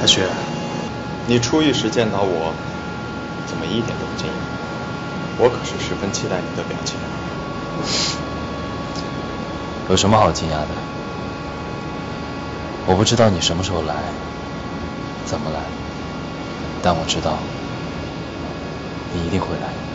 阿雪，你初一时见到我，怎么一点都不惊讶？我可是十分期待你的表情。有什么好惊讶的？我不知道你什么时候来，怎么来，但我知道。你一定会来。